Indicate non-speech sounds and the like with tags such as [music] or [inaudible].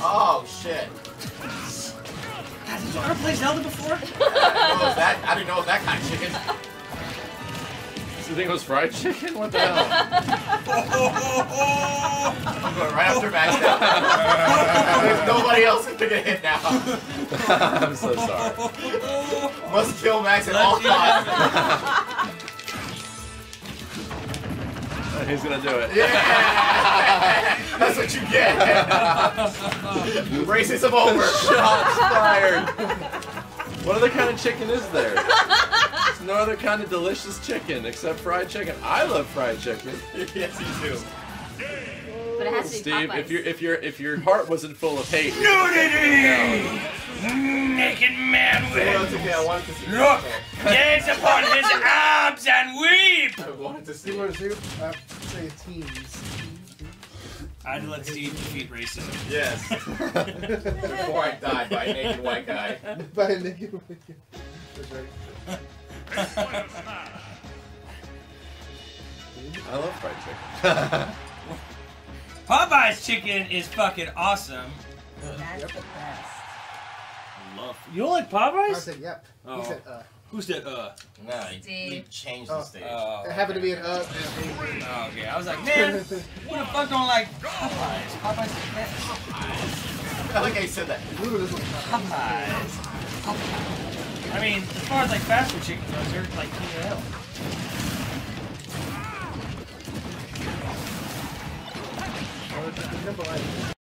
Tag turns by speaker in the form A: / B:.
A: Oh,
B: shit.
C: Has he you ever played Zelda before?
A: Oh, I,
B: that, I didn't know that kind of chicken.
D: You think it was fried chicken? What the hell?
B: I'm going right after Max now. There's nobody else who can get hit now. [laughs]
D: I'm so sorry.
C: Must
B: kill Max at all costs.
D: He's gonna do it. Yeah!
B: [laughs] That's what you get. Racism over. Shots
D: fired. What other kind of chicken is there? There's no other kind of delicious chicken except fried chicken. I love fried chicken.
B: yes, you do.
A: But it has to be Steve, Popeyes. if your
D: if your if your heart wasn't full of hate, Nudity!
C: Naked man Well, with okay. I
B: wanted to see. Look!
C: dance upon his [laughs] abs and weep!
B: I wanted to see. See what
E: do? Uh, say teams.
C: I had to let Steve defeat racism. Yes. [laughs]
E: Before
B: I died by a naked white guy.
E: By a naked wicked. That's right.
D: I love fried chicken.
C: Popeye's chicken is fucking awesome.
A: That's the best.
B: Love.
C: You don't like Popeyes? I Popeyes? said
E: yep.
C: Oh. He said
E: uh.
C: Who said uh?
B: No, he, he changed Oh. the stage. Oh,
C: It happened to be an
E: uh. Oh,
C: okay. I was like, man, who the fuck don't like Popeyes? Popeyes is the
B: best. I like how you said that.
E: Popeyes. Popeyes.
C: I mean, as far as like fast food chicken goes, they're like king of the hill.
E: remember like